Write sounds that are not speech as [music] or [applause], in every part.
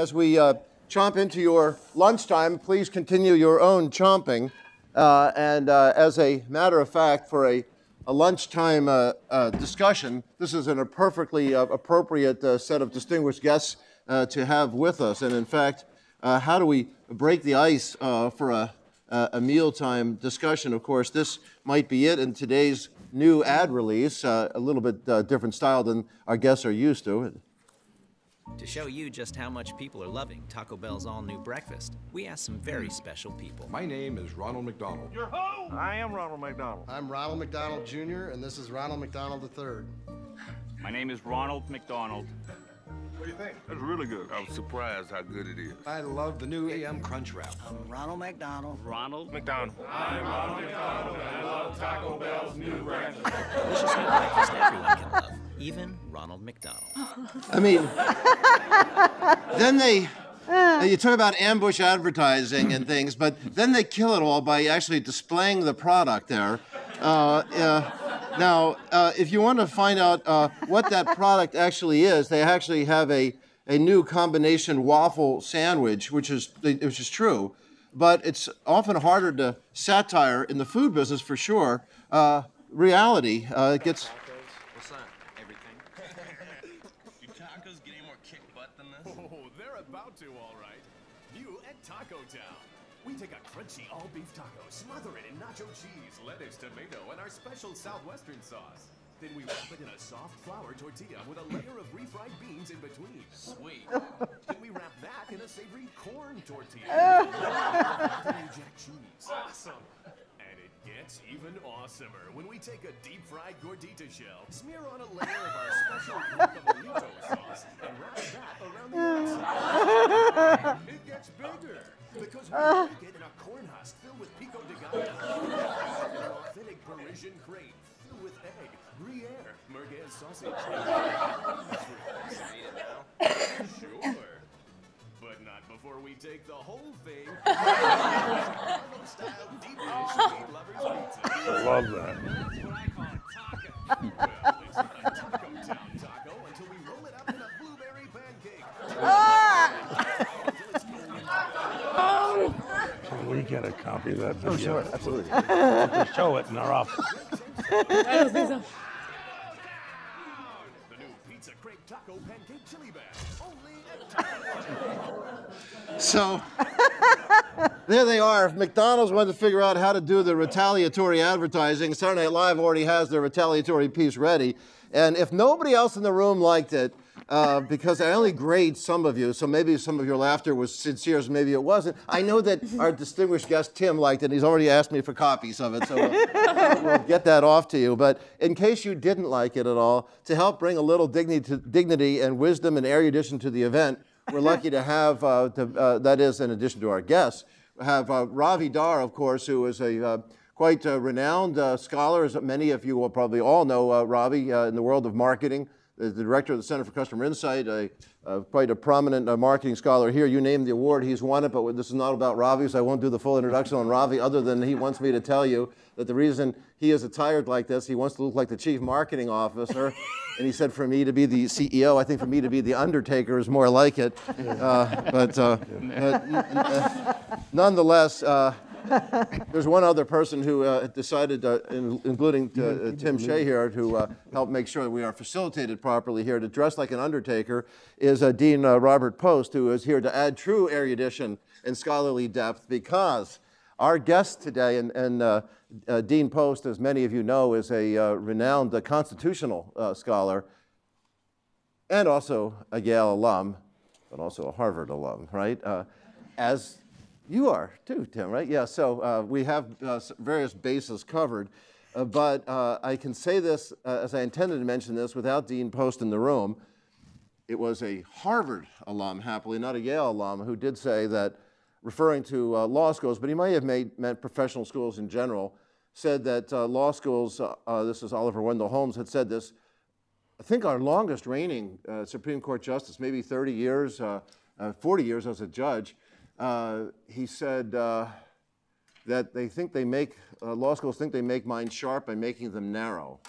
as we uh, chomp into your lunchtime, please continue your own chomping. Uh, and uh, as a matter of fact, for a, a lunchtime uh, uh, discussion, this is a perfectly uh, appropriate set of distinguished guests to have with us. And in fact, how do we break the ice for a, a mealtime discussion? Of course, this might be it in today's new ad release, a little bit different style than our guests are used to. To show you just how much people are loving Taco Bell's all new breakfast, we asked some very special people. My name is Ronald McDonald. You're who? I am Ronald McDonald. I'm Ronald McDonald Jr., and this is Ronald McDonald III. My name is Ronald McDonald. What do you think? That's really good. I'm surprised how good it is. I love the new AM Crunch Wrap. I'm Ronald McDonald. Ronald McDonald. I'm Ronald McDonald, and I love Taco Bell's new breakfast. Delicious new breakfast everyone can love, even Ronald McDonald. I mean, then they. You talk about ambush advertising and things, but then they kill it all by actually displaying the product there. Uh, now, uh, if you want to find out uh, what that product actually is, they actually have a, a new combination waffle sandwich, which is, which is true. But it's often harder to satire in the food business for sure. Reality it gets. Special southwestern sauce. Then we wrap it in a soft flour tortilla with a layer of refried beans in between. Sweet. then we wrap that in a savory corn tortilla. jack [laughs] cheese. Awesome. And it gets even awesomer when we take a deep fried gordita shell, smear on a layer of our special guacamolito sauce, and wrap that around the outside. [laughs] it gets bigger because we ah. bake it in a corn husk filled with pico de gallo, an authentic Parisian crepe filled with egg, Gruyere, merguez sausage, [laughs] Sure. But not before we take the whole thing. [laughs] style deep dish meat lovers pizza. I love that. [laughs] That's what I call a taco. well, it's not a Taco Town taco until we roll it up in a blueberry pancake. Until it's golden. Can we get a copy of that oh, video? Oh, sure, absolutely. [laughs] Just show it in our office. The new pizza crepe taco pancake chili bag. Only at Taco So there they are. If McDonald's wanted to figure out how to do the retaliatory advertising, Saturday Night Live already has their retaliatory piece ready. And if nobody else in the room liked it, uh, because I only grade some of you, so maybe some of your laughter was sincere, so maybe it wasn't. I know that our distinguished guest Tim liked it, and he's already asked me for copies of it, so uh, [laughs] we'll get that off to you. But in case you didn't like it at all, to help bring a little dignity, to, dignity and wisdom and erudition to the event, we're lucky to have, uh, to, uh, that is in addition to our guests, have uh, Ravi Dar, of course, who is a uh, quite renowned scholar, as many of you will probably all know Ravi in the world of marketing the director of the Center for Customer Insight, a, a quite a prominent uh, marketing scholar here. You named the award, he's won it, but this is not about Ravi, so I won't do the full introduction on Ravi, other than he wants me to tell you that the reason he is attired like this, he wants to look like the chief marketing officer, and he said for me to be the CEO, I think for me to be the undertaker is more like it. Uh, but uh, uh nonetheless, uh, [laughs] there's one other person who uh, decided, uh, in, including uh, Tim Shea here, to uh, help make sure that we are facilitated properly here to dress like an undertaker, is uh, Dean uh, Robert Post, who is here to add true erudition and scholarly depth because our guest today, and, and Dean Post, as many of you know, is a renowned constitutional scholar and also a Yale alum, but also a Harvard alum, right? as you are too, Tim, right? Yeah, so uh, we have uh, various bases covered. Uh, but uh, I can say this, uh, as I intended to mention this, without Dean Post in the room. It was a Harvard alum, happily, not a Yale alum, who did say that, referring to uh, law schools, but he might have made, meant professional schools in general, said that law schools, this is Oliver Wendell Holmes, had said this, I think our longest reigning Supreme Court justice, maybe 30 years, 40 years as a judge, uh, he said uh, that they think they make, uh, law schools think they make minds sharp by making them narrow.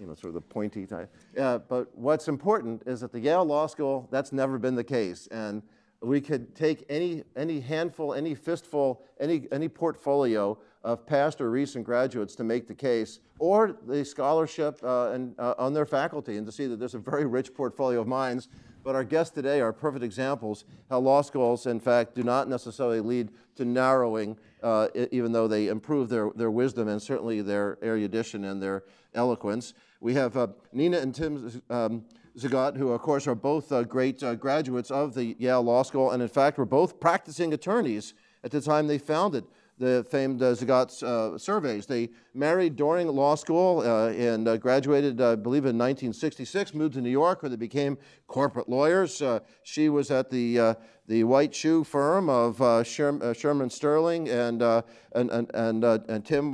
you know, sort of the pointy type. Uh, but what's important is that the Yale Law School, that's never been the case. And we could take any, any handful, any fistful, any, any portfolio of past or recent graduates to make the case, or the scholarship uh, and, uh, on their faculty, and to see that there's a very rich portfolio of minds. But our guests today are perfect examples how law schools, in fact, do not necessarily lead to narrowing, uh, even though they improve their, their wisdom and certainly their erudition and their eloquence. We have uh, Nina and Tim um, Zagat, who, of course, are both uh, great uh, graduates of the Yale Law School, and in fact, were both practicing attorneys at the time they founded the famed uh, Zagat uh, surveys. They married during law school uh, and uh, graduated, I believe, in 1966, moved to New York, where they became corporate lawyers. Uh, she was at the, uh, the white shoe firm of Sher Shearman Sterling, and, and, and, and, and Tim,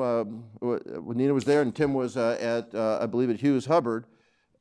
Nina was there, and Tim was at, I believe, at Hughes Hubbard,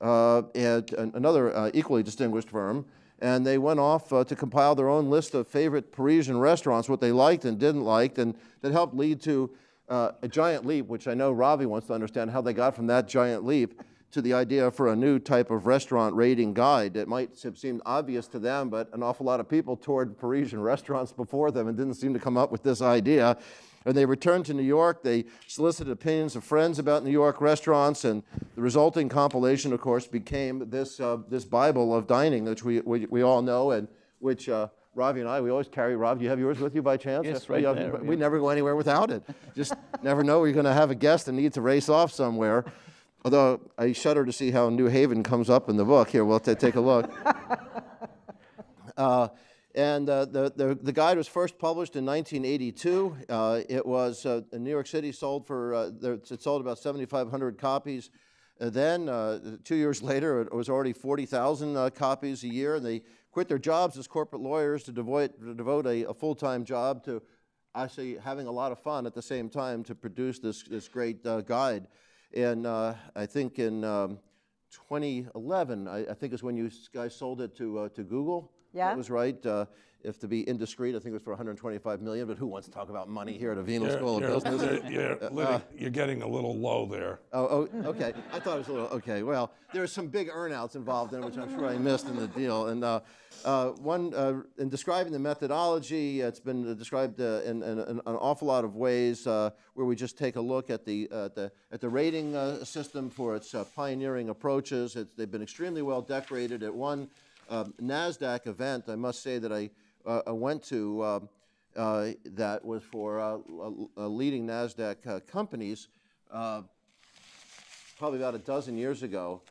at another equally distinguished firm and they went off uh, to compile their own list of favorite Parisian restaurants, what they liked and didn't like, and that helped lead to uh, a giant leap, which I know Ravi wants to understand how they got from that giant leap to the idea for a new type of restaurant rating guide. It might have seemed obvious to them, but an awful lot of people toured Parisian [laughs] restaurants before them and didn't seem to come up with this idea. And they returned to New York. They solicited opinions of friends about New York restaurants, and the resulting compilation, of course, became this, uh, this Bible of dining, which we, we, we all know, and which uh, Ravi and I, we always carry. Rob, do you have yours with you by chance? Yes, right we, there, we yeah. never go anywhere without it. Just [laughs] never know you're going to have a guest and need to race off somewhere. Although I shudder to see how New Haven comes up in the book. Here, we'll t- take a look. [laughs] Uh, and uh, the, the, the, guide was first published in 1982. Uh, it was uh, in New York City, sold for, uh, it sold about 7,500 copies. Uh, then, uh, two years [laughs] later, it was already 40,000 copies a year. And they quit their jobs as corporate lawyers to devote, to devote a, a full time job to actually having a lot of fun at the same time to produce this, this great guide. And I think in um, 2011, I, I, think is when you guys sold it to, to Google. Yeah. That was right. Uh, if to be indiscreet, I think it was for 125 million. But who wants to talk about money here at a Venus School of you're, Business? You're, uh, you're, getting a little low there. Oh, oh, okay. I thought it was a little okay. Well, there are some big earnouts involved in it, which I'm sure I missed in the deal. And uh, uh, one uh, in describing the methodology, it's been described uh, in, in, in, an awful lot of ways. Uh, where we just take a look at the the at the rating system for its pioneering approaches. It's, they've been extremely well decorated. At one um, NASDAQ event, I must say that I, uh, I went to um, uh, that was for uh, leading NASDAQ uh, companies uh, probably about a dozen years ago.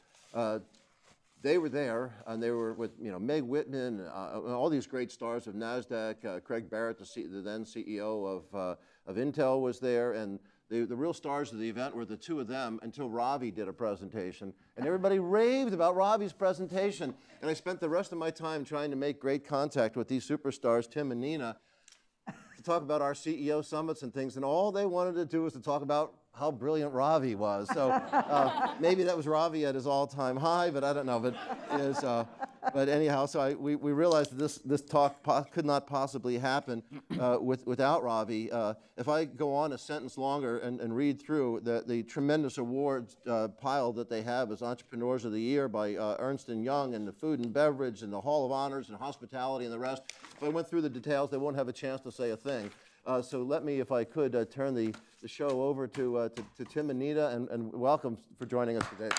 they were there, and they were with you know Meg Whitman, all these great stars of NASDAQ. Craig Barrett, the, C- the then CEO of, of Intel, was there, and the, the real stars of the event were the two of them until Ravi did a presentation. And everybody raved about Ravi's presentation. And I spent the rest of my time trying to make great contact with these superstars, Tim and Nina, to talk about our CEO summits and things. And all they wanted to do was to talk about how brilliant Ravi was. So [laughs] uh, maybe that was Ravi at his all-time high, but I don't know. But is, uh, but anyhow, so I, we, we realized that this this talk could not possibly happen uh, with, without Ravi. Uh, if I go on a sentence longer and, and read through the, the tremendous awards uh, pile that they have as Entrepreneurs of the Year by uh, Ernst and Young and the Food and Beverage and the Hall of Honors and Hospitality and the rest, if I went through the details, they won't have a chance to say a thing. Uh, so let me, if I could, uh, turn the, the show over to, uh, to, to, Tim and Nina, and, and welcome for joining us today.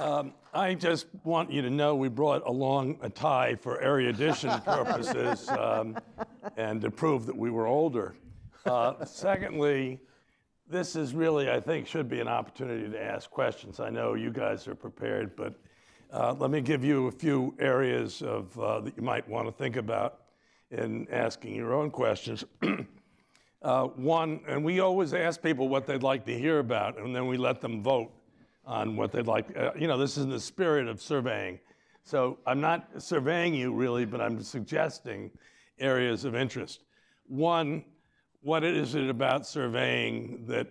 Um, I just want you to know we brought along a tie for erudition [laughs] purposes um, and to prove that we were older. Uh, secondly, this is really, I think, should be an opportunity to ask questions. I know you guys are prepared, but uh, let me give you a few areas of, uh, that you might want to think about in asking your own questions. [clears throat] uh, one, and we always ask people what they'd like to hear about, and then we let them vote on what they'd like. Uh, you know, this is in the spirit of surveying. So I'm not surveying you really, but I'm suggesting areas of interest. One, what is it about surveying that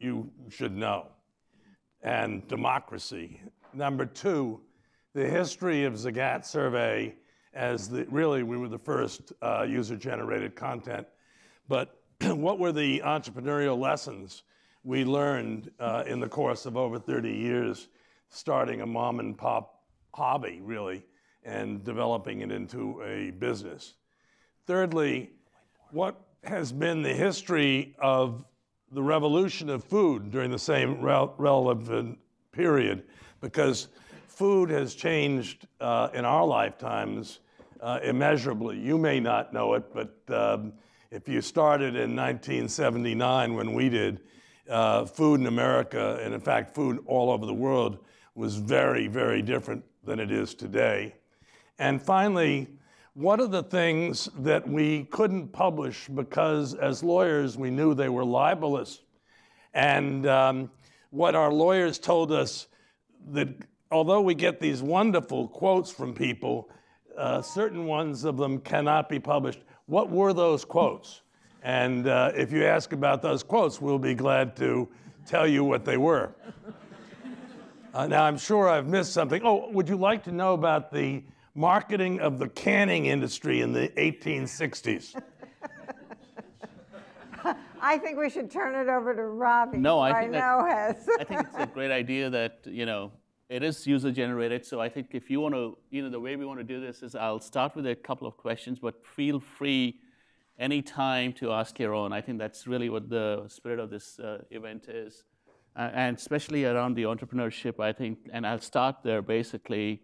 you should know? And democracy. Number two, the history of Zagat survey as the, really we were the first uh, user-generated content. But [clears throat] what were the entrepreneurial lessons we learned uh, in the course of over 30 years, starting a mom and pop hobby, really, and developing it into a business? Thirdly, what has been the history of the revolution of food during the same rel- relevant period? Because food has changed uh, in our lifetimes uh, immeasurably. You may not know it, but um, if you started in 1979 when we did, uh, food in America, and in fact, food all over the world, was very, very different than it is today. And finally, what are the things that we couldn't publish because, as lawyers, we knew they were libelous? And um, what our lawyers told us that although we get these wonderful quotes from people, uh, certain ones of them cannot be published. What were those quotes? And uh, if you ask about those quotes, we'll be glad to tell you what they were. Uh, now, I'm sure I've missed something. Oh, would you like to know about the marketing of the canning industry in the 1860s? I think we should turn it over to Robbie. No, I think that- know has. I think it's a great idea that, you know, it is user generated. So I think if you want to, you know, the way we want to do this is I'll start with a couple of questions, but feel free anytime to ask your own. I think that's really what the spirit of this uh, event is. Uh, and especially around the entrepreneurship, I think, and I'll start there basically.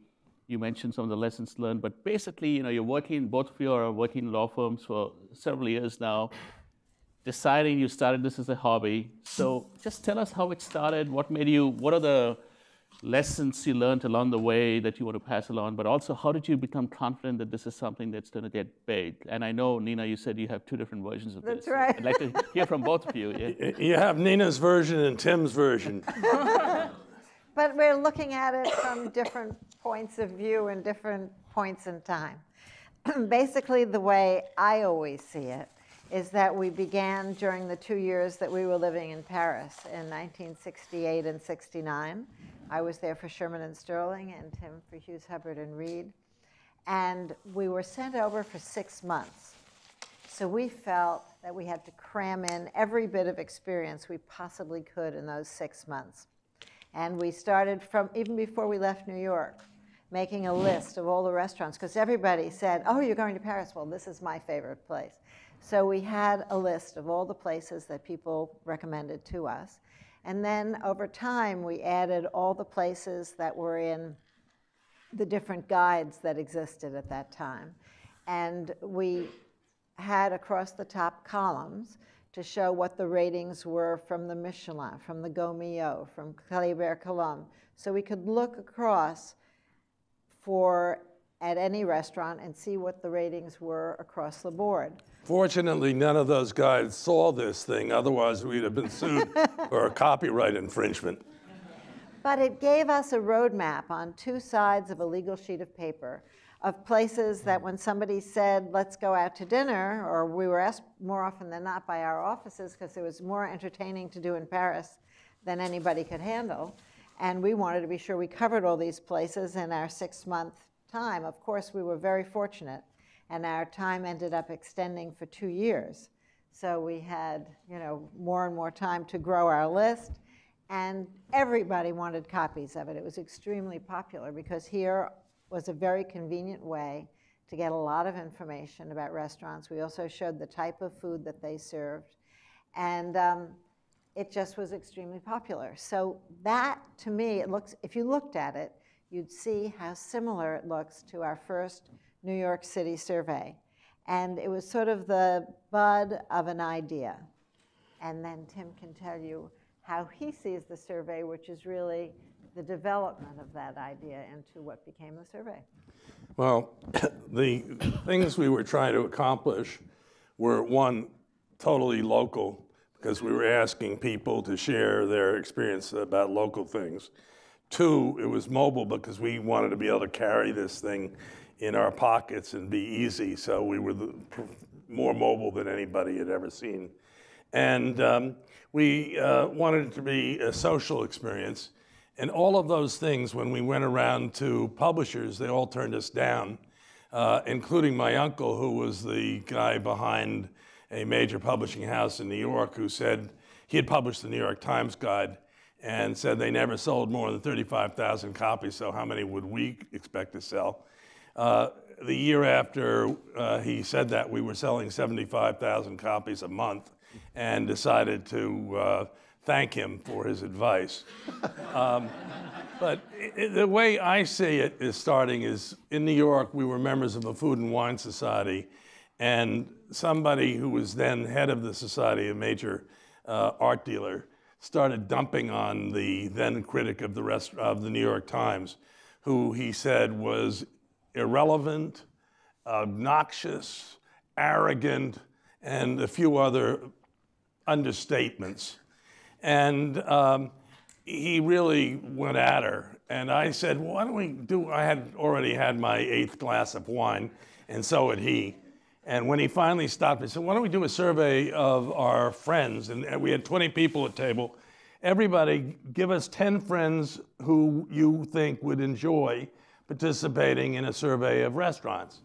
You mentioned some of the lessons learned, but basically, you know, you're working, both of you are working in law firms for several years now deciding you started this as a hobby. So just tell us how it started, what made you, what are the lessons you learned along the way that you want to pass along, but also how did you become confident that this is something that's going to get big? And I know, Nina, you said you have two different versions of That's this. right. I'd like to hear from both of you. Yeah. You have Nina's version and Tim's version. [laughs] But we're looking at it from different points of view and different points in time. [clears throat] Basically, the way I always see it is that we began during the two years that we were living in Paris in 1968 and 69. I was there for Shearman and Sterling, and Tim for Hughes Hubbard and Reed. And we were sent over for six months. So we felt that we had to cram in every bit of experience we possibly could in those six months. And we started from even before we left New York, making a list of all the restaurants, because everybody said, Oh, you're going to Paris? Well, this is my favorite place. So we had a list of all the places that people recommended to us. And then over time, we added all the places that were in the different guides that existed at that time. And we had across the top columns to show what the ratings were from the Michelin, from the Gault Millau, from Kleber Colombes. So we could look across for at any restaurant and see what the ratings were across the board. Fortunately, none of those guys saw this thing, otherwise, we'd have been sued [laughs] for a copyright infringement. But it gave us a roadmap on two sides of a legal sheet of paper of places that when somebody said, let's go out to dinner, or we were asked more often than not by our offices because it was more entertaining to do in Paris than anybody could handle. And we wanted to be sure we covered all these places in our six month time. Of course, we were very fortunate, and our time ended up extending for two years. So we had, you know, more and more time to grow our list, and everybody wanted copies of it. It was extremely popular because here was a very convenient way to get a lot of information about restaurants. We also showed the type of food that they served, and um, it just was extremely popular. So that, to me, it looks. If you looked at it, you'd see how similar it looks to our first New York City survey, and it was sort of the bud of an idea. And then Tim can tell you how he sees the survey, which is really the development of that idea into what became the survey. Well, [coughs] the things we were trying to accomplish were one, totally local, because we were asking people to share their experience about local things. Two, it was mobile because we wanted to be able to carry this thing in our pockets and be easy, so we were the, more mobile than anybody had ever seen. And um, we uh, wanted it to be a social experience. And all of those things, when we went around to publishers, they all turned us down, uh, including my uncle, who was the guy behind a major publishing house in New York who said he had published the New York Times Guide and said they never sold more than 35,000 copies, so how many would we expect to sell? Uh, the year after uh, he said that, we were selling 75,000 copies a month and decided to uh, thank him for his advice. [laughs] um, but it, the way I see it is starting is in New York, we were members of a food and wine society, and somebody who was then head of the society, a major uh, art dealer, started dumping on the then critic of the rest of the New York Times, who he said was irrelevant, obnoxious, arrogant, and a few other understatements. And um, he really went at her. And I said, well, why don't we do, I had already had my eighth glass of wine, and so had he. And when he finally stopped, he said, why don't we do a survey of our friends? And we had 20 people at table. Everybody, give us 10 friends who you think would enjoy participating in a survey of restaurants.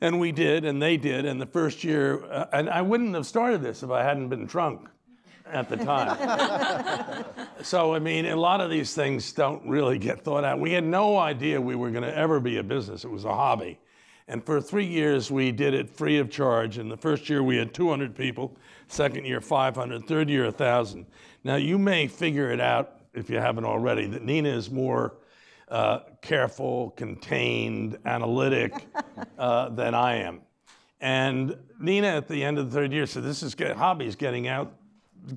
And we did, and they did. And the first year, uh, and I wouldn't have started this if I hadn't been drunk at the time. [laughs] so, I mean, a lot of these things don't really get thought out. We had no idea we were going to ever be a business, it was a hobby. And for three years, we did it free of charge. And the first year, we had 200 people, second year, 500, third year, 1,000. Now, you may figure it out if you haven't already that Nina is more uh, careful, contained, analytic [laughs] uh, than I am. And Nina, at the end of the third year, said, "This is get, hobby's getting out,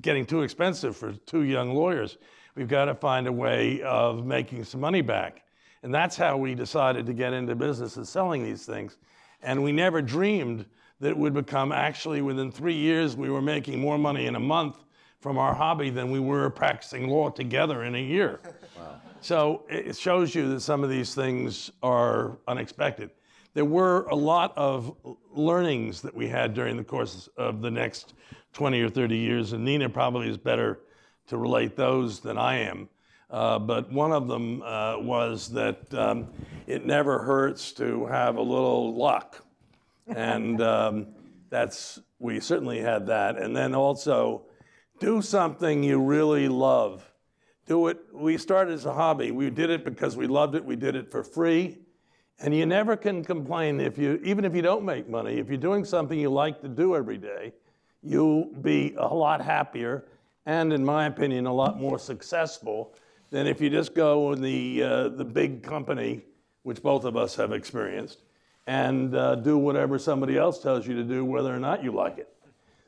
getting too expensive for two young lawyers. We've got to find a way of making some money back." And that's how we decided to get into business of selling these things. And we never dreamed that it would become actually within three years we were making more money in a month from our hobby than we were practicing law together in a year. Wow. So it shows you that some of these things are unexpected. There were a lot of learnings that we had during the course of the next 20 or 30 years, and Nina probably is better to relate those than I am. Uh, but one of them uh, was that um, it never hurts to have a little luck. And [laughs] um, that's, we certainly had that. And then also, do something you really love do it. We started as a hobby. We did it because we loved it. We did it for free. And you never can complain if you, even if you don't make money, if you're doing something you like to do every day, you'll be a lot happier and, in my opinion, a lot more successful than if you just go in the, uh, the big company, which both of us have experienced, and uh, do whatever somebody else tells you to do, whether or not you like it.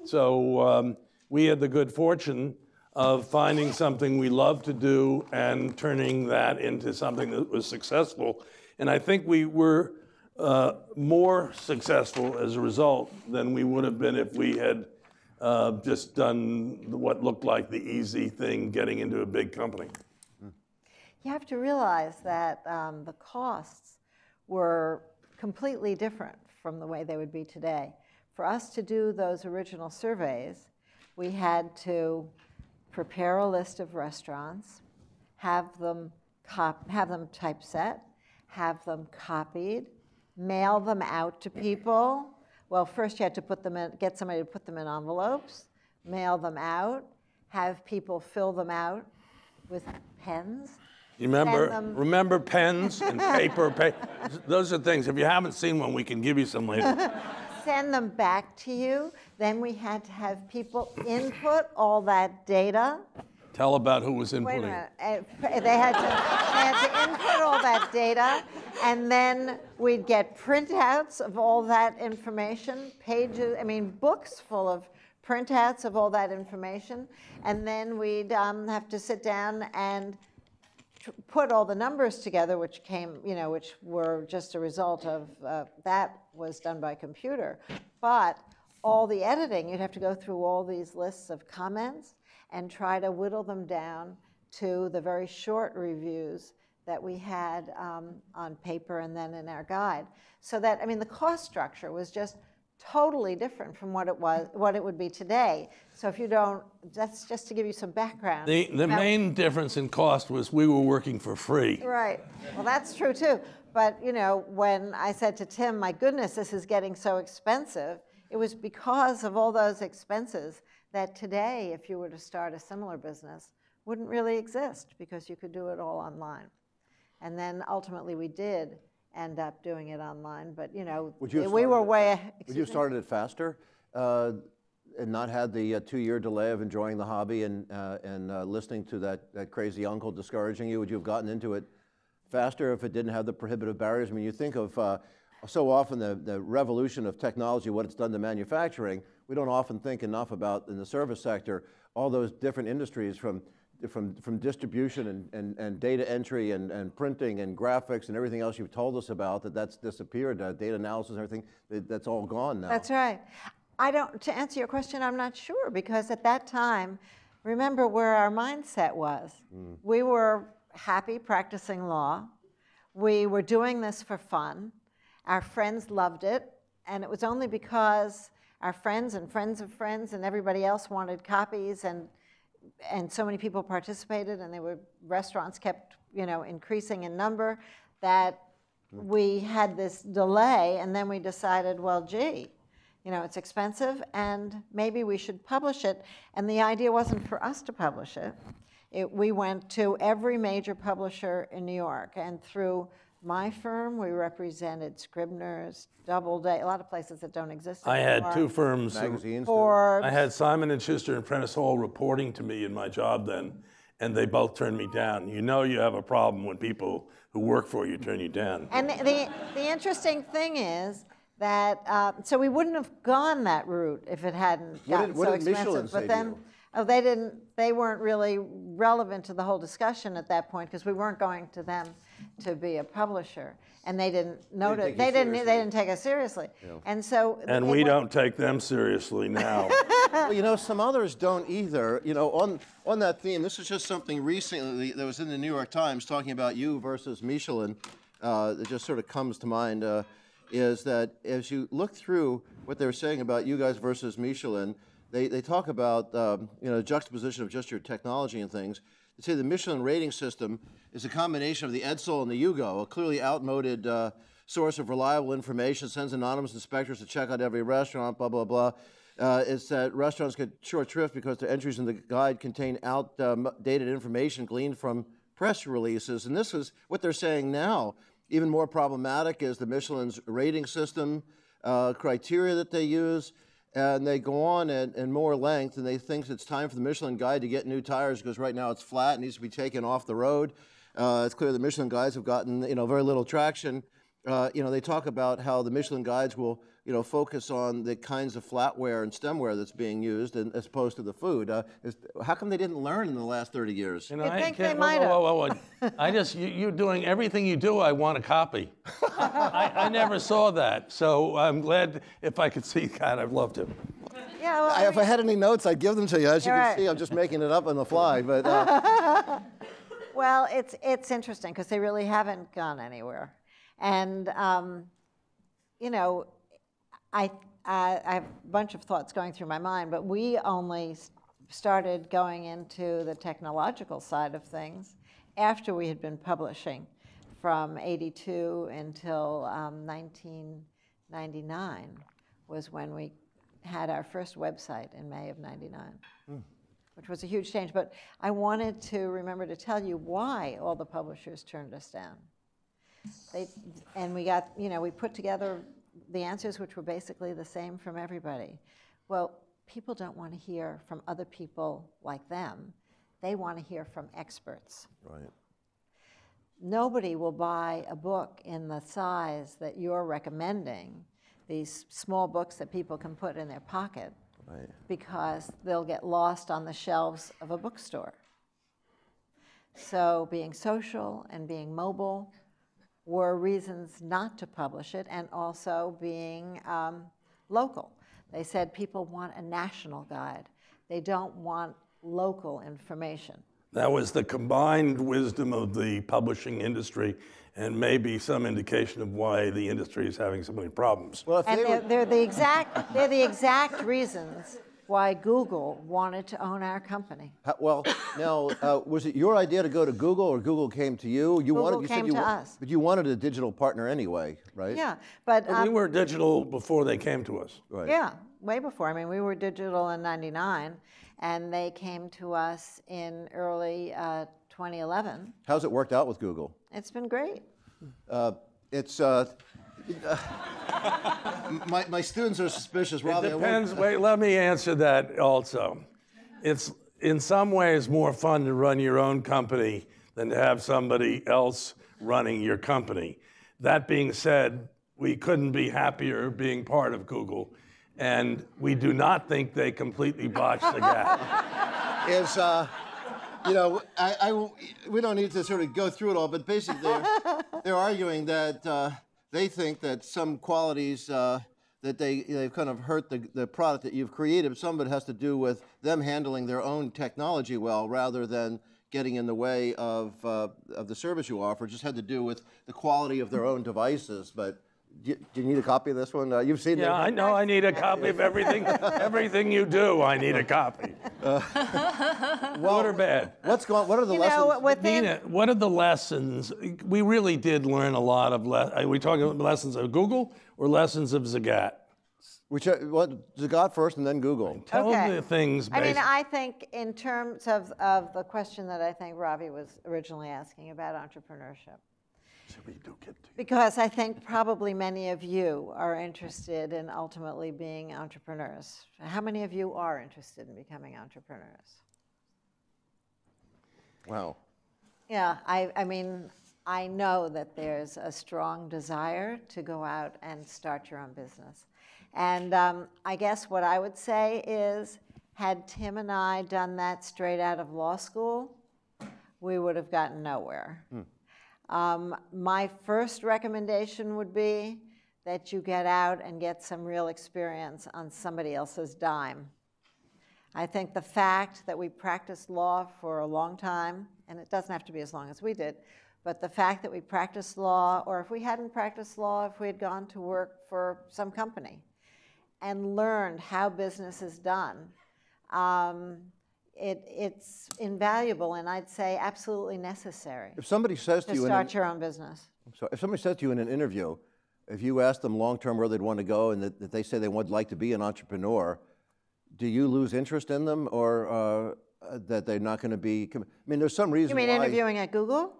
So um, we had the good fortune of finding something we love to do and turning that into something that was successful. And I think we were uh, more successful as a result than we would have been if we had uh, just done what looked like the easy thing, getting into a big company. You have to realize that um, the costs were completely different from the way they would be today. For us to do those original surveys, we had to prepare a list of restaurants, have them, cop- have them typeset, have them copied, mail them out to people. Well, first you had to put them in, get somebody to put them in envelopes, mail them out, have people fill them out with pens. You remember, remember pens and [laughs] paper? Pa- those are things. If you haven't seen one, we can give you some later. [laughs] send them back to you. Then we had to have people input all that data. Tell about who was inputting. Wait a minute. Uh, they had, to, they had to input all that data, and then we'd get printouts of all that information, pages, I mean, books full of printouts of all that information, and then we'd um, have to sit down and put all the numbers together, which came, you know, which were just a result of uh, that was done by computer. But all the editing, you'd have to go through all these lists of comments and try to whittle them down to the very short reviews that we had um, on paper and then in our guide. So that, I mean, the cost structure was just totally different from what it was, what it would be today. So if you don't, that's just to give you some background. The, the main difference in cost was we were working for free. Right. Well, that's true too. But you know, when I said to Tim, "My goodness, this is getting so expensive," it was because of all those expenses that today, if you were to start a similar business, wouldn't really exist because you could do it all online. And then ultimately we did end up doing it online, but you know, Would you we were way. Would you have started it faster uh, and not had the uh, two-year delay of enjoying the hobby and, uh, and uh, listening to that, that crazy uncle discouraging you? Would you have gotten into it faster if it didn't have the prohibitive barriers? I mean, you think of uh, so often the, the revolution of technology, what it's done to manufacturing. We don't often think enough about in the service sector all those different industries from from, from distribution and, and, and data entry and, and printing and graphics and everything else you've told us about, that that's disappeared, uh, data analysis and everything, that, that's all gone now. That's right. I don't, to answer your question, I'm not sure because at that time, remember where our mindset was. We were happy practicing law. We were doing this for fun. Our friends loved it. And it was only because our friends and friends of friends and everybody else wanted copies and and so many people participated and there were restaurants kept you know increasing in number that we had this delay and then we decided well gee you know it's expensive and maybe we should publish it. And the idea wasn't for us to publish it, it we went to every major publisher in new york and through my firm we represented scribner's doubleday a lot of places that don't exist I had two firms. who- Magazines. Forbes. I had Simon and Schuster and Prentice Hall reporting to me in my job then, and they both turned me down. You know you have a problem when people who work for you turn you down. And the, the, the interesting thing is that, uh, so we wouldn't have gone that route if it hadn't What gotten did- what so did Michelin expensive. say But to then, you? oh, they didn't, they weren't really relevant to the whole discussion at that point because we weren't going to them to be a publisher. And they didn't notice, take you they didn't, seriously. they didn't take us seriously. And so. And we went- don't take them seriously now. [laughs] well, you know, some others don't either. You know, on on that theme, this is just something recently that was in the New York Times talking about you versus Michelin. Uh, that just sort of comes to mind uh, is that as you look through what they were saying about you guys versus Michelin, they, they talk about um, you know the juxtaposition of just your technology and things. Say the Michelin rating system is a combination of the Edsel and the Yugo, a clearly outmoded uh, source of reliable information, sends anonymous inspectors to check out every restaurant, blah, blah, blah. Uh, it's that restaurants get short shrift because their entries in the guide contain outdated information gleaned from press releases. And this is what they're saying now. Even more problematic is the Michelin's rating system uh, criteria that they use. And they go on at, in more length, and they think it's time for the Michelin Guide to get new tires because right now it's flat and needs to be taken off the road. Uh, it's clear the Michelin Guides have gotten you know very little traction. Uh, you know they talk about how the Michelin Guides will you know focus on the kinds of flatware and stemware that's being used, and, as opposed to the food. Uh, is, how come they didn't learn in the last 30 years? You know, You'd I think they might whoa, whoa, whoa, whoa. I just, you, you're doing everything you do, I want a copy. I, I never saw that, so I'm glad if I could see that, I'd loved him. Yeah, well, I, if I had any notes, I'd give them to you. As you can right. see, I'm just making it up on the fly. But uh, [laughs] Well, it's, it's interesting because they really haven't gone anywhere. And, um, you know, I, I, I have a bunch of thoughts going through my mind, but we only started going into the technological side of things after we had been publishing from 82 until um, 1999 was when we had our first website in May of 99 which was a huge change. But I wanted to remember to tell you why all the publishers turned us down. They, and we got, you know, we put together the answers, which were basically the same from everybody. Well, people don't want to hear from other people like them. They want to hear from experts. right. Nobody will buy a book in the size that you're recommending, these small books that people can put in their pocket, Right. because they'll get lost on the shelves of a bookstore. So being social and being mobile were reasons not to publish it, and also being um, local. They said people want a national guide. They don't want local information. That was the combined wisdom of the publishing industry and maybe some indication of why the industry is having so many problems. Well, And they they're, were, they're the exact, they're the exact reasons why Google wanted to own our company. How- Well, now, uh, was it your idea to go to Google or Google came to you? You Google wanted, you said came you to wa- us. But you wanted a digital partner anyway, right? Yeah, but we um, were digital before they came to us. Right. yeah, way before. I mean, we were digital in '99, and they came to us in early uh, 2011. How's it worked out with Google? It's been great. Uh, it's, uh, [laughs] my, my students are suspicious, Robbie. It depends. Wait, let me answer that also. It's in some ways more fun to run your own company than to have somebody else running your company. That being said, we couldn't be happier being part of Google, and we do not think they completely botched the gap. [laughs] is, uh, you know, I, I- we don't need to sort of go through it all, but basically they're, they're arguing that uh, they think that some qualities uh, that they, they've kind of hurt the, the product that you've created, some of it has to do with them handling their own technology well rather than getting in the way of, uh, of the service you offer. It just had to do with the quality of their own devices. But do you, do you need a copy of this one? Uh, you've seen Yeah, it. I know. I need a copy of everything. [laughs] Everything you do, I need a copy. [laughs] Good or bad? What's going? What are the You lessons? know, within Nina, what are the lessons? We really did learn a lot of. Le- are we talking about lessons of Google or lessons of Zagat? Which, uh, what, Zagat first and then Google. Tell Okay. the things. I mean, I think in terms of, of the question that I think Ravi was originally asking about entrepreneurship. Because I think probably many of you are interested in ultimately being entrepreneurs. How many of you are interested in becoming entrepreneurs? Wow. Yeah, I, I mean, I know that there's a strong desire to go out and start your own business. And um, I guess what I would say is, had Tim and I done that straight out of law school, we would have gotten nowhere. Um, my first recommendation would be that you get out and get some real experience on somebody else's dime. I think the fact that we practiced law for a long time, and it doesn't have to be as long as we did, but the fact that we practiced law, or if we hadn't practiced law, if we had gone to work for some company and learned how business is done, um, it, it's invaluable and I'd say absolutely necessary If somebody says to to you, in an, start your own business. so if somebody says to you in an interview, if you ask them long term where they'd want to go and that, that they say they would like to be an entrepreneur, do you lose interest in them or uh, uh, that they're not going to be? com- I mean, there's some reason You mean why interviewing at Google?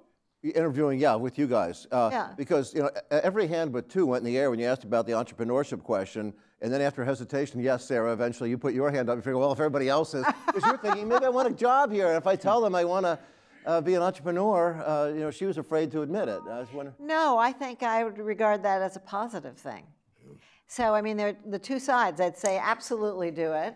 interviewing, yeah, with you guys. Uh, Yeah. Because you know, e- every hand but two went in the air when you asked about the entrepreneurship question, and then after hesitation, yes, Sarah, eventually you put your hand up. You figure, well, if everybody else is, because you're thinking maybe I want a job here, and if I tell them I want to uh, be an entrepreneur, uh, you know, she was afraid to admit it. I. No, I think I would regard that as a positive thing. So, I mean, there the two sides. I'd say absolutely do it.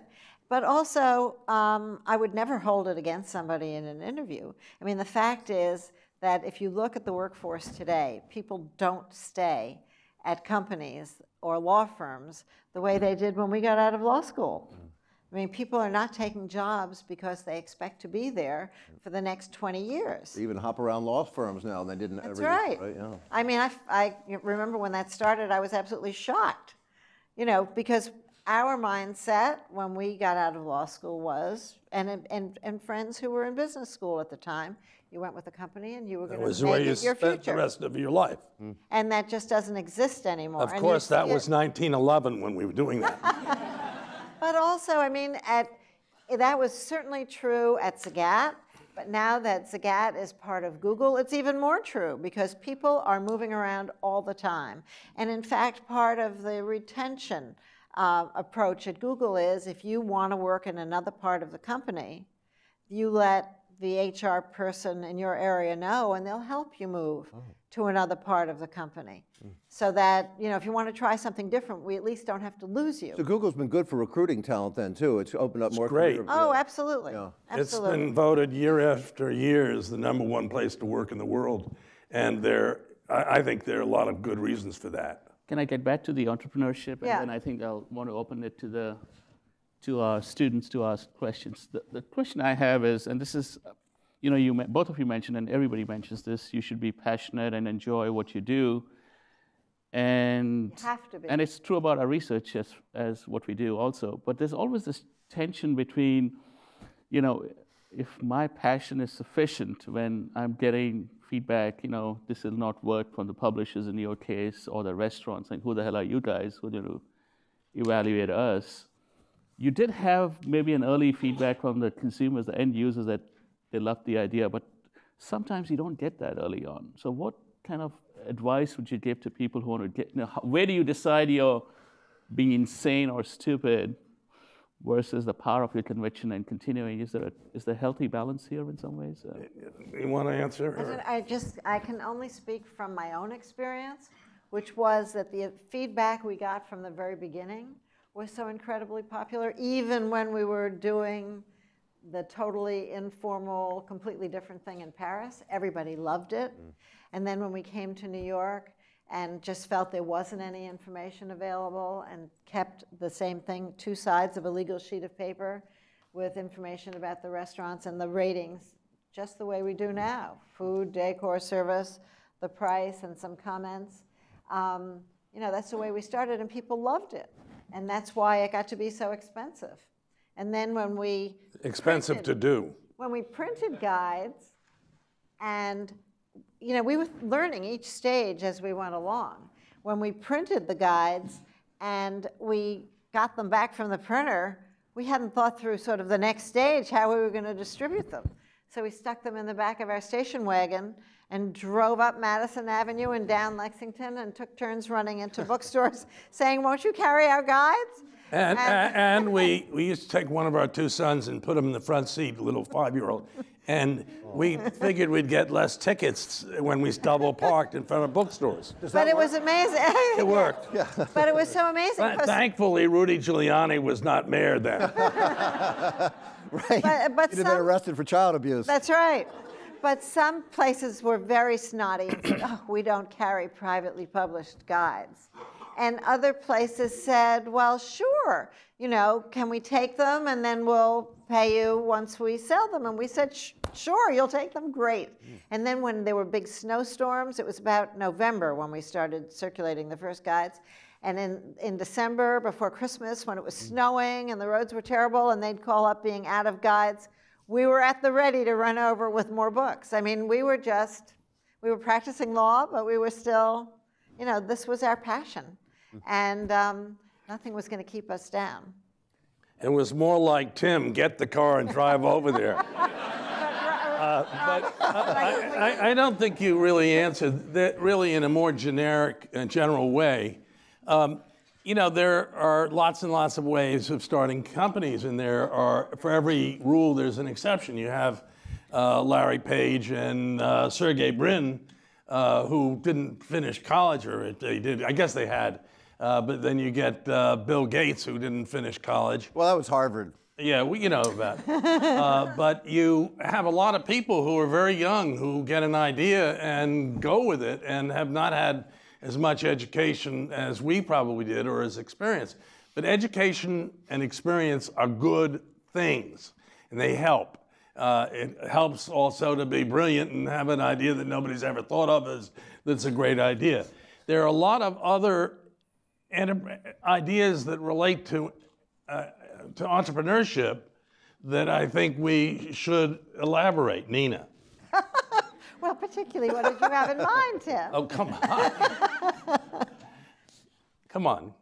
But also, um, I would never hold it against somebody in an interview. I mean, the fact is that if you look at the workforce today, people don't stay at companies or law firms the way they did when we got out of law school. Mm. I mean, people are not taking jobs because they expect to be there for the next 20 years. They even hop around law firms now, and they didn't. That's every, right. yeah. I mean, I, I remember when that started, I was absolutely shocked. You know, because our mindset when we got out of law school was, and, and, and friends who were in business school at the time, you went with a company and you were That going was to the way make you it your spent the future. rest of your life. And that just doesn't exist anymore. Of And you course, that see was 1911 when we were doing that. [laughs] But also, I mean, at, that was certainly true at Zagat, but now that Zagat is part of Google, it's even more true because people are moving around all the time. And in fact, part of the retention uh, approach at Google is if you want to work in another part of the company, you let the HR person in your area know and they'll help you move oh. to another part of the company. Hmm. So that, you know, if you want to try something different, we at least don't have to lose you. So Google's been good for recruiting talent then too. It's opened up more. great. career- Oh, yeah. absolutely. Yeah. It's Absolutely. been voted year after year as the number one place to work in the world. And there, I, I think there are a lot of good reasons for that. Can I get back to the entrepreneurship? Yeah. And then I think I'll want to open it to the to our students to ask questions. The, the question I have is, and this is, you know, you both of you mentioned, and everybody mentions this. You should be passionate and enjoy what you do. And You have to be. and it's true about our research as as what we do also. But there's always this tension between, you know, if my passion is sufficient when I'm getting feedback, you know, this will not work from the publishers in your case or the restaurants, and who the hell are you guys who going to evaluate us? You did have maybe an early feedback from the consumers, the end users, that they loved the idea, but sometimes you don't get that early on. So, what kind of advice would you give to people who want to get? You know, where do you decide you're being insane or stupid versus the power of your conviction and continuing? Is there a, is there a healthy balance here in some ways? Uh, you want to answer? Or? I just I can only speak from my own experience, which was that the feedback we got from the very beginning was so incredibly popular, even when we were doing the totally informal, completely different thing in Paris. Everybody loved it. Mm. And then when we came to New York and just felt there wasn't any information available and kept the same thing, two sides of a legal sheet of paper with information about the restaurants and the ratings, just the way we do now food, decor, service, the price, and some comments. Um, you know, that's the way we started, and people loved it. And that's why it got to be so expensive. And then when we expensive printed, to do. When we printed guides, and you know, we were learning each stage as we went along. When we printed the guides and we got them back from the printer, we hadn't thought through sort of the next stage how we were going to distribute them. So we stuck them in the back of our station wagon and drove up Madison Avenue and down Lexington and took turns running into [laughs] bookstores saying, Won't you carry our guides? And, and, and, we, we used to take one of our two sons and put him in the front seat, a little five year old. And we figured we'd get less tickets when we double parked in front of bookstores. But it was amazing. it [laughs] worked. Yeah. But it was so amazing. Thankfully, Rudy Giuliani was not mayor then. [laughs] right. But, but He'd have been arrested for child abuse. That's right. But some places were very snotty and said, oh, we don't carry privately published guides. And other places said, well, sure, you know, can we take them and then we'll pay you once we sell them? And we said, sure, you'll take them, great. Mm. And then when there were big snowstorms, it was about November when we started circulating the first guides. And in, in December, before Christmas, when it was snowing and the roads were terrible and they'd call up being out of guides, we were at the ready to run over with more books. I mean, we were just, we were practicing law, but we were still, you know, this was our passion and um, nothing was going to keep us down. It was more like Tim, get the car and drive over there. [laughs] Uh, but [laughs] I, I, I, don't think you really answered that really in a more generic and general way. Um, you know, there are lots and lots of ways of starting companies, and there are, for every rule, there's an exception. You have uh, Larry Page and uh, Sergey Brin, uh, who didn't finish college, or they did, I guess they had uh, but then you get uh, Bill Gates, who didn't finish college. Well, that was Harvard. Yeah, we, you know that. [laughs] uh, but you have a lot of people who are very young who get an idea and go with it and have not had as much education as we probably did or as experience. But education and experience are good things, and they help. Uh, it helps also to be brilliant and have an idea that nobody's ever thought of as that's a great idea. There are a lot of other ideas that relate to, uh, to entrepreneurship that I think we should elaborate. Nina. Well, particularly, what did you have in mind, Tim? Oh, come on. come on.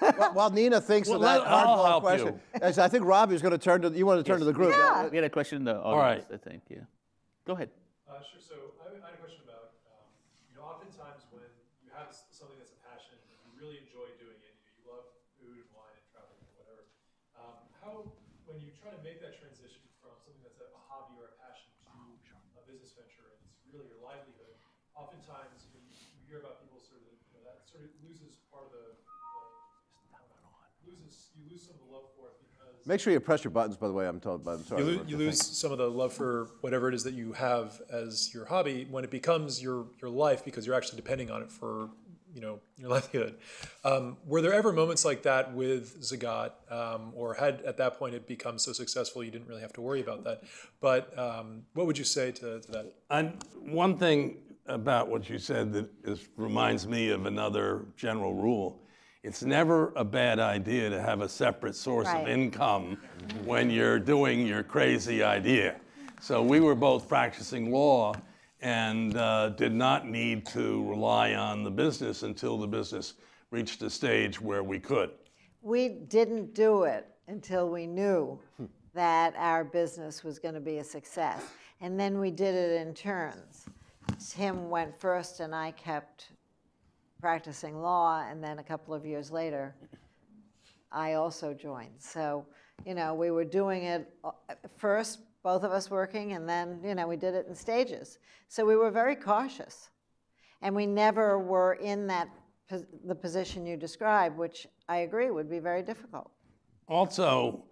Well, while Nina thinks well, of that hardball question, as I think Robbie is going to turn to, you want to turn yes. to the group. Yeah. We had a question in the audience, All right. I think, yeah. Go ahead. Uh, sure. So I had a question about, um, you know, oftentimes when you have something that's a passion, you really enjoy doing it, You, know, you love food and wine and traveling and whatever. Um, how, when you try to make that transition from something that's a hobby or a passion to a business venture and it's really your livelihood, oftentimes you, you hear about people sort of, you know, that sort of loses part of the, loses, you lose some of the love for it because. Make sure you press your buttons, by the way, I'm told, but I'm sorry. You, lo- you lose some of the love for whatever it is that you have as your hobby when it becomes your, your life because you're actually depending on it for you know your [laughs] livelihood. Um, were there ever moments like that with Zagat, um, or had at that point it become so successful you didn't really have to worry about that? But um, what would you say to, to that? And one thing about what you said that is, reminds me of another general rule it's never a bad idea to have a separate source Right. of income when you're doing your crazy idea. So we were both practicing law and uh, did not need to rely on the business until the business reached a stage where we could. We didn't do it until we knew that our business was going to be a success. And then we did it in turns. Tim went first, and I kept practicing law. And then a couple of years later, I also joined. So, you know, we were doing it uh, first, both of us working, and then, you know, we did it in stages. So we were very cautious. And we never were in that, the position you described, which I agree would be very difficult. Also,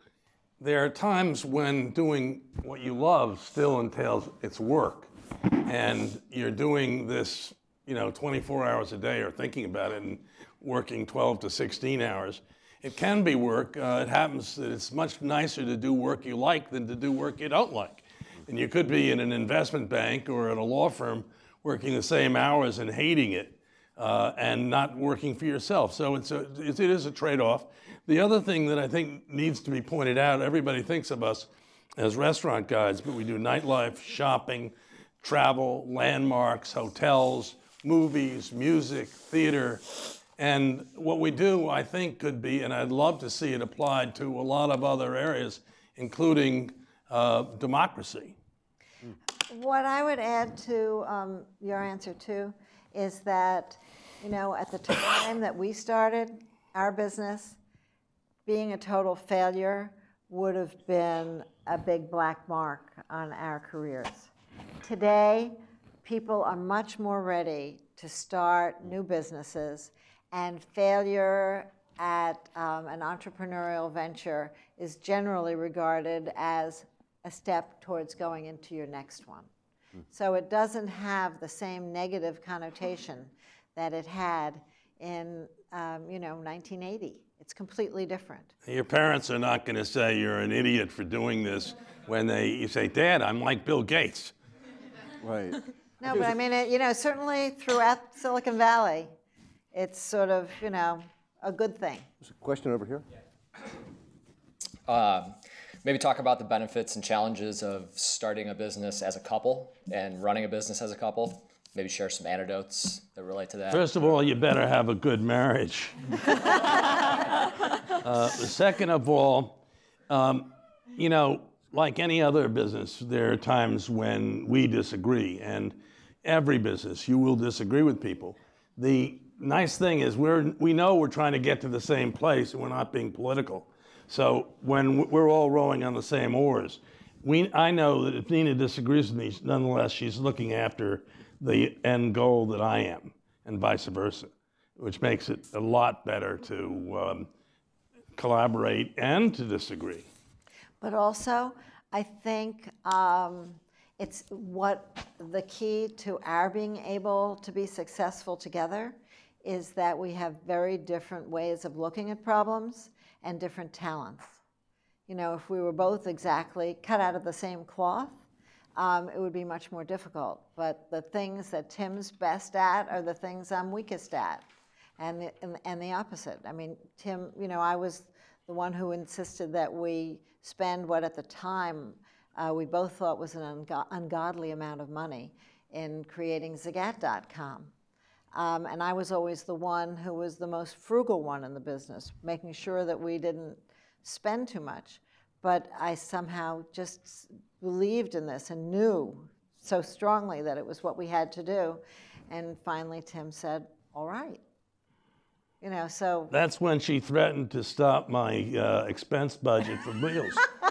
there are times when doing what you love still entails its work. And you're doing this, you know, 24 hours a day or thinking about it and working 12 to 16 hours. It can be work. Uh, it happens that it's much nicer to do work you like than to do work you don't like. And you could be in an investment bank or at a law firm working the same hours and hating it uh, and not working for yourself. So it's a, it is a trade off. The other thing that I think needs to be pointed out everybody thinks of us as restaurant guides, but we do nightlife, shopping, travel, landmarks, hotels, movies, music, theater. And what we do, I think, could be, and I'd love to see it applied to a lot of other areas, including uh, democracy. What I would add to um, your answer too is that, you know, at the time that we started our business, being a total failure would have been a big black mark on our careers. Today, people are much more ready to start new businesses, and failure at um, an entrepreneurial venture is generally regarded as a step towards going into your next one. So it doesn't have the same negative connotation that it had in, um, you know, 1980. It's completely different. Your parents are not going to say you're an idiot for doing this when they you say, "Dad, I'm like Bill Gates." Right. [laughs] No, but I mean, it, you know, certainly throughout Silicon Valley, it's sort of, you know, a good thing. There's a question over here. Um, maybe talk about the benefits and challenges of starting a business as a couple and running a business as a couple. Maybe share some anecdotes that relate to that. First of all, you better have a good marriage. [laughs] uh, second of all, um, you know, like any other business, there are times when we disagree, and every business you will disagree with people. The nice thing is we're we know we're trying to get to the same place, and we're not being political. So when we're all rowing on the same oars, we I know that if Nina disagrees with me, nonetheless she's looking after the end goal that I am, and vice versa, which makes it a lot better to um, collaborate and to disagree. But also, I think um, it's what the key to our being able to be successful together is that we have very different ways of looking at problems and different talents. You know, if we were both exactly cut out of the same cloth, um, it would be much more difficult. But the things that Tim's best at are the things I'm weakest at, and the, and, and the opposite. I mean, Tim, you know, I was the one who insisted that we spend what at the time uh, we both thought was an ungo- ungodly amount of money in creating Zagat.com. Um, and I was always the one who was the most frugal one in the business, making sure that we didn't spend too much. But I somehow just believed in this and knew so strongly that it was what we had to do. And finally, Tim said, All right. You know, so That's when she threatened to stop my uh, expense budget for meals. [laughs]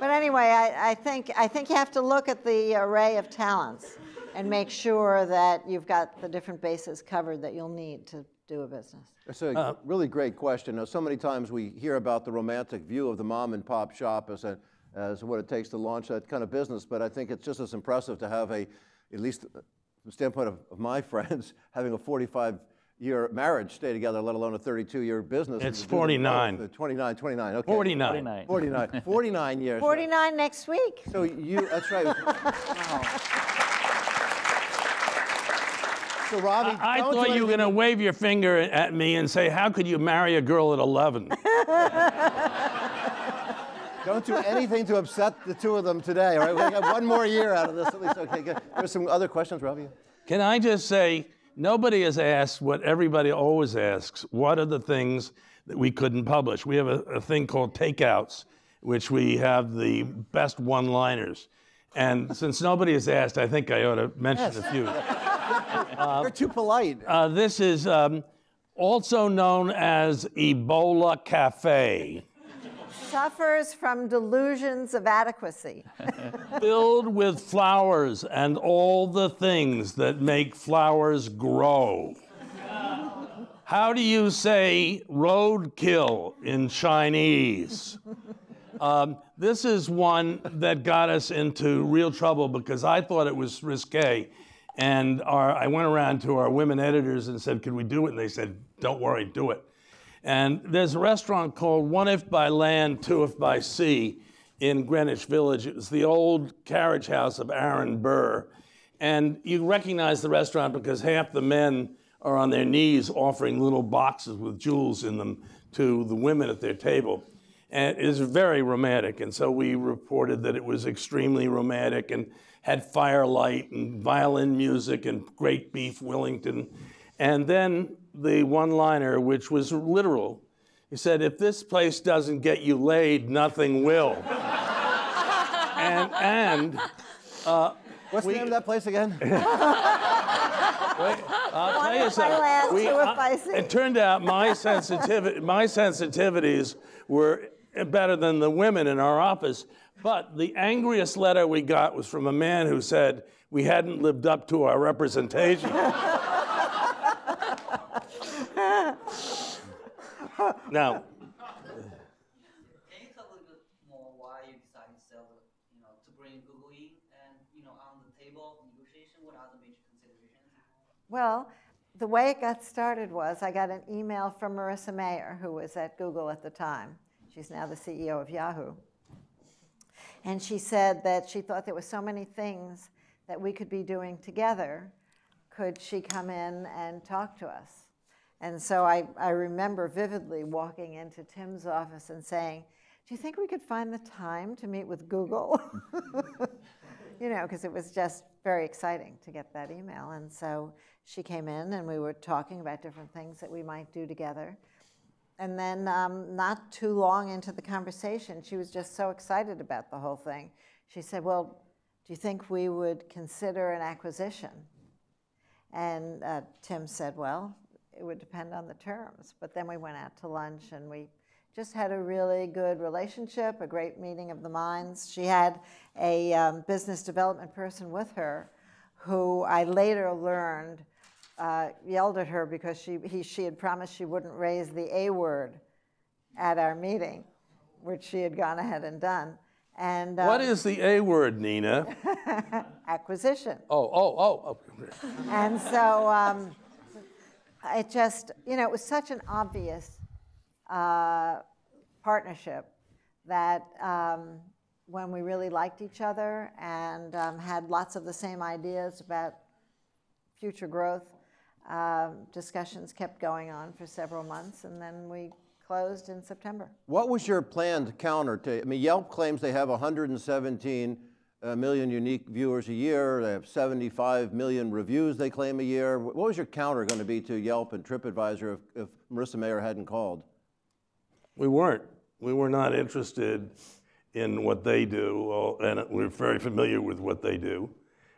But anyway, I, I think I think you have to look at the array of talents and make sure that you've got the different bases covered that you'll need to do a business. It's a really great question. Now, so many times we hear about the romantic view of the mom and pop shop as, a, as what it takes to launch that kind of business, but I think it's just as impressive to have a, at least from the standpoint of, of my [laughs] friends, having a 45 year marriage stay together, let alone a 32 year business. It's to do them 49. both. Uh, 29, 29, okay. 49. 49. 49, [laughs] 49 years. 49 next week. So you, that's right. [laughs] So, Robbie, I, I thought you were going to wave your finger at me and say, "How could you marry a girl at 11?" [laughs] Don't do anything to upset the two of them today, all right? We got one more year out of this at least. Okay, good. There's some other questions, Robbie? Can I just say, nobody has asked what everybody always asks what are the things that we couldn't publish? We have a, a thing called takeouts, which we have the best one liners. And since nobody has asked, I think I ought to mention a few. [laughs] You're too polite. Uh, this is um, also known as Ebola Cafe, Suffers from delusions of adequacy. [laughs] filled with flowers and all the things that make flowers grow. How do you say roadkill in Chinese? Um, this is one that got us into real trouble because I thought it was risque. And our, I went around to our women editors and said, Could we do it? And they said, Don't worry, do it. And there's a restaurant called One If by Land, Two If by Sea in Greenwich Village. It was the old carriage house of Aaron Burr. And you recognize the restaurant because half the men are on their knees offering little boxes with jewels in them to the women at their table. And it is very romantic. And so we reported that it was extremely romantic and had firelight and violin music and great beef Wellington. And then the one liner, which was literal, he said, If this place doesn't get you laid, nothing will. [laughs] and, and uh, What's the name of that place again? [laughs] I'll One tell you if by land, something. two if I- it turned out my sensitivity, my sensitivities were better than the women in our office. But the angriest letter we got was from a man who said we hadn't lived up to our representation. [laughs] now, Can you talk a little bit more why you decided to sell you know, to bring Google in and, you know, on the table of negotiation? What are the major considerations? Well, the way it got started was I got an email from Marissa Mayer, who was at Google at the time. She's now the CEO of Yahoo. And she said that she thought there were so many things that we could be doing together. Could she come in and talk to us? And so I, I remember vividly walking into Tim's office and saying, Do you think we could find the time to meet with Google? [laughs] you know, because it was just very exciting to get that email. And so she came in and we were talking about different things that we might do together. And then, um, not too long into the conversation, she was just so excited about the whole thing. She said, Well, do you think we would consider an acquisition? And uh, Tim said, Well, it would depend on the terms. But then we went out to lunch and we just had a really good relationship, a great meeting of the minds. She had a um, business development person with her who I later learned uh, yelled at her because she, he, she had promised she wouldn't raise the A word at our meeting, which she had gone ahead and done. And what um, is the A word, Nina? [laughs] acquisition. Oh, oh, oh. oh. And so um, it just, you know, it was such an obvious uh, partnership that um, when we really liked each other and um, had lots of the same ideas about future growth, um, discussions kept going on for several months, and then we closed in September. What was your plan to counter to? I mean, Yelp claims they have 117 uh, million unique viewers a year. They have 75 million reviews they claim a year. What was your counter going to be to Yelp and TripAdvisor if, if Marissa Mayer hadn't called? We weren't. We were not interested in what they do, and we're very familiar with what they do.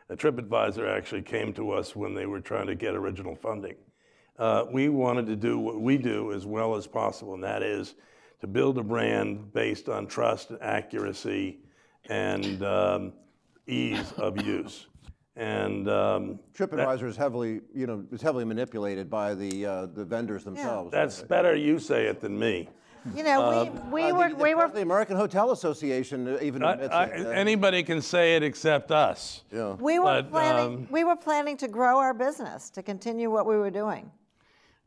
Uh, TripAdvisor actually came to us when they were trying to get original funding. Uh, we wanted to do what we do as well as possible, and that is to build a brand based on trust, and accuracy, and um, ease of use. And um, TripAdvisor is heavily, you know, is heavily manipulated by the uh, the vendors themselves. that's better you say it than me. You know, Uh, we, we Uh, were, the, we were the American Hotel Association uh, even I- admits I- it. uh, anybody can say it except us. Yeah. We were But, planning. um, we were planning to grow our business to continue what we were doing.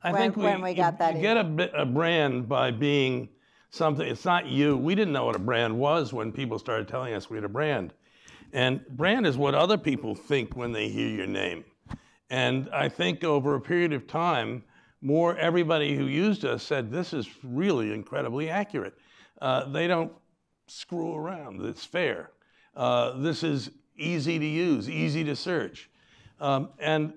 I when, think we, when we you- got that. you get a, a brand by being something. It's not you. We didn't know what a brand was when people started telling us we had a brand, and brand is what other people think when they hear your name. And I think over a period of time, more everybody who used us said, this is really incredibly accurate. Uh, they don't screw around, it's fair. Uh, this is easy to use, easy to search. Um, and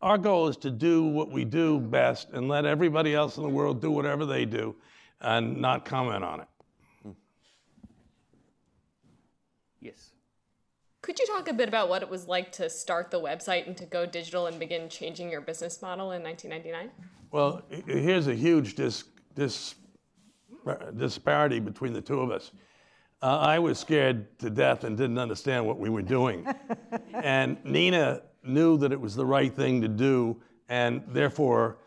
our goal is to do what we do best and let everybody else in the world do whatever they do and not comment on it. Yes. Could you talk a bit about what it was like to start the website and to go digital and begin changing your business model in 1999? Well, here's a huge dis, dis, disparity between the two of us. Uh, I was scared to death and didn't understand what we were doing. [laughs] and Nina knew that it was the right thing to do and therefore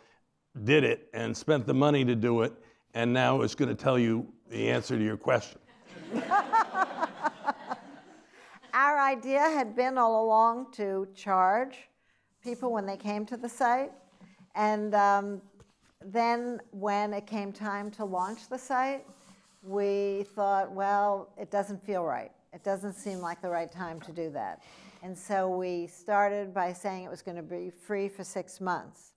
did it and spent the money to do it and now is going to tell you the answer to your question. [laughs] Our idea had been all along to charge people when they came to the site. And um, then when it came time to launch the site, we thought, well, it doesn't feel right. It doesn't seem like the right time to do that. And so we started by saying it was going to be free for six months.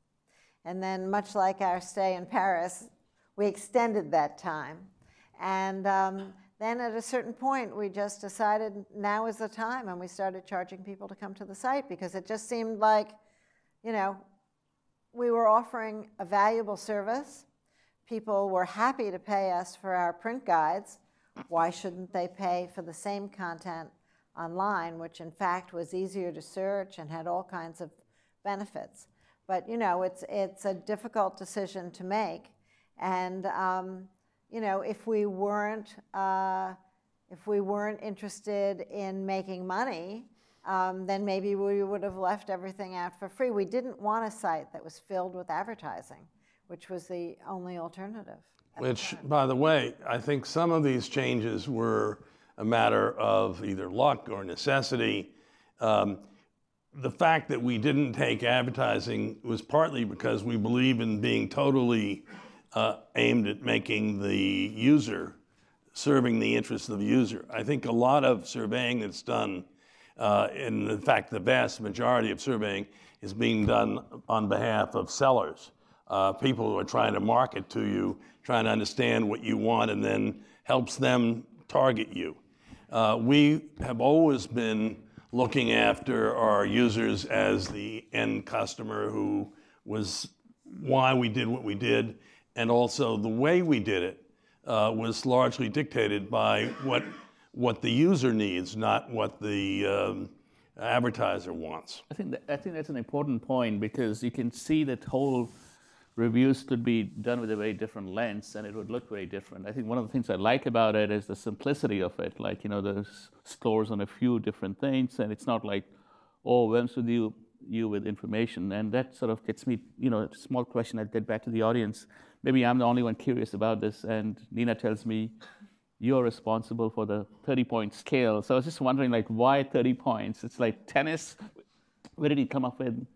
And then, much like our stay in Paris, we extended that time. And um, then at a certain point, we just decided now is the time, and we started charging people to come to the site because it just seemed like, you know, we were offering a valuable service. People were happy to pay us for our print guides. Why shouldn't they pay for the same content online, which in fact was easier to search and had all kinds of benefits? But you know, it's it's a difficult decision to make, and um, you know, if we weren't, uh, if we weren't interested in making money, um, then maybe we would have left everything out for free. We didn't want a site that was filled with advertising, which was the only alternative. Which, by the way, I think some of these changes were a matter of either luck or necessity. Um, the fact that we didn't take advertising was partly because we believe in being totally uh, aimed at making the user, serving the interests of the user. I think a lot of surveying that's done, uh, and in fact, the vast majority of surveying is being done on behalf of sellers, uh, people who are trying to market to you, trying to understand what you want, and then helps them target you. Uh, we have always been looking after our users as the end customer who was why we did what we did and also the way we did it uh, was largely dictated by what, what the user needs, not what the um, advertiser wants. I think, that, I think that's an important point because you can see that whole reviews could be done with a very different lens and it would look very different. I think one of the things I like about it is the simplicity of it. Like, you know, there's scores on a few different things and it's not like, oh, when's with you, you with information. And that sort of gets me, you know, a small question I'll get back to the audience maybe I'm the only one curious about this, and Nina tells me you're responsible for the 30 point scale. So I was just wondering, like, why 30 points? It's like tennis. Where did he come up with?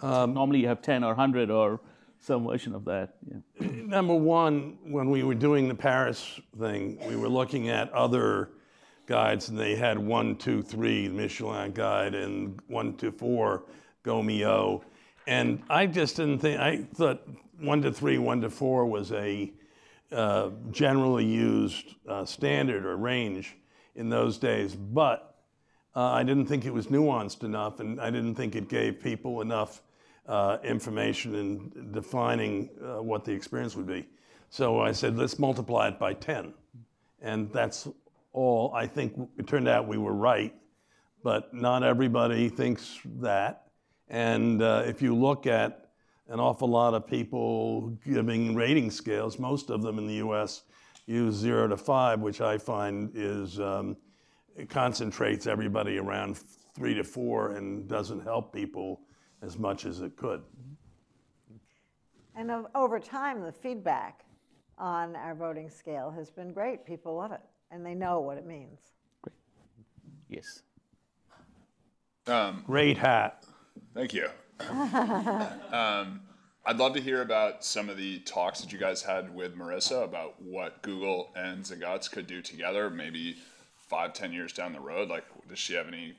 Um, Normally you have 10 or 100 or some version of that. Yeah. [clears throat] Number one, when we were doing the Paris thing, we were looking at other guides, and they had one, two, three, Michelin guide, and one, two, four, Gault Millau. And I just didn't think, I thought one to three, one to four was a uh, generally used uh, standard or range in those days, but uh, I didn't think it was nuanced enough, and I didn't think it gave people enough uh, information in defining uh, what the experience would be. So I said, let's multiply it by 10. And that's all. I think it turned out we were right, but not everybody thinks that. And uh, if you look at an awful lot of people giving rating scales. Most of them in the US use zero to five, which I find is, um, it concentrates everybody around three to four and doesn't help people as much as it could. And over time, the feedback on our voting scale has been great. People love it, and they know what it means. Great. Yes. Um, Great hat. Thank you. [laughs] um, I'd love to hear about some of the talks that you guys had with Marissa about what Google and Zagat's could do together, maybe five, ten years down the road. Like, does she have any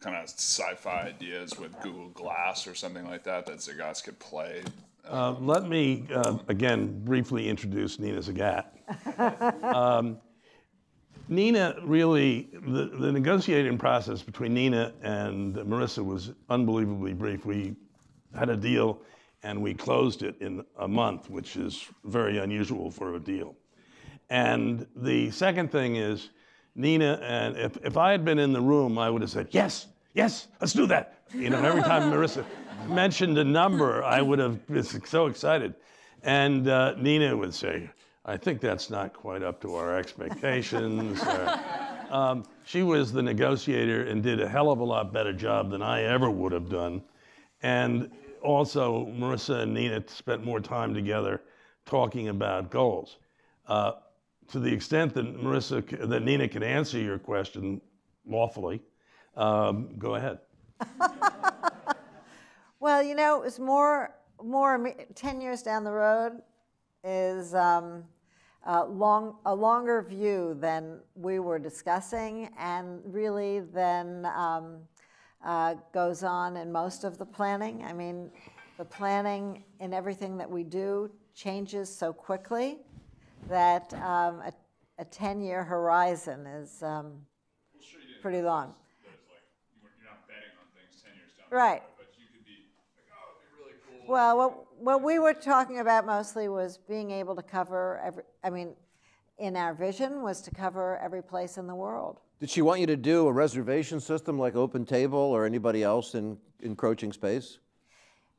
kind of sci-fi ideas with Google Glass or something like that that Zagat's could play? Uh, let me uh, again briefly introduce Nina Zagat. [laughs] um, Nina really, the, the negotiating process between Nina and Marissa was unbelievably brief. We had a deal and we closed it in a month, which is very unusual for a deal. And the second thing is, Nina, and if, if I had been in the room, I would have said, yes, yes, let's do that. You know, every time Marissa mentioned a number, I would have been so excited. And uh, Nina would say, I think that's not quite up to our expectations. or, um, she was the negotiator and did a hell of a lot better job than I ever would have done. And also, Marissa and Nina spent more time together talking about goals. Uh, to the extent that Marissa, that Nina can answer your question lawfully, um, go ahead. [laughs] well, you know, it was more, more 10 years down the road is um, a, long, a longer view than we were discussing and really than um, uh, goes on in most of the planning. I mean, the planning in everything that we do changes so quickly that um, a, a 10 year horizon is um, sure pretty long. Like, you're not betting on things 10 years down right. but you could be like, oh, really cool. Well, what, what we were talking about mostly was being able to cover every, I mean, in our vision was to cover every place in the world. Did she want you to do a reservation system like Open Table or anybody else in encroaching space?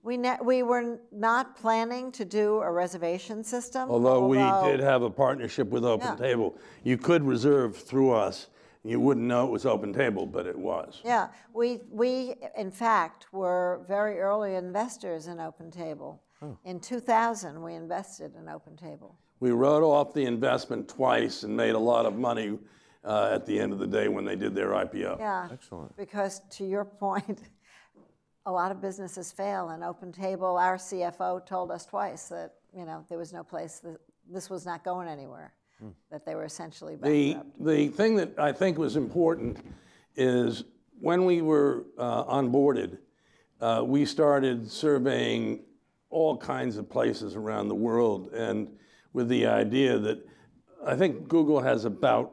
We, we were not planning to do a reservation system. Although, although we did have a partnership with Open yeah. Table. You could reserve through us. You wouldn't know it was Open Table, but it was. Yeah, we, we in fact were very early investors in Open Table. Oh. In 2000, we invested in Open Table. We wrote off the investment twice and made a lot of money uh, at the end of the day when they did their IPO. Yeah, excellent. Because to your [laughs] point, a lot of businesses fail. And Open Table, our CFO told us twice that you know there was no place that this was not going anywhere. Hmm. That they were essentially bankrupt. The the thing that I think was important is when we were uh, onboarded, uh, we started surveying all kinds of places around the world, and with the idea that I think Google has about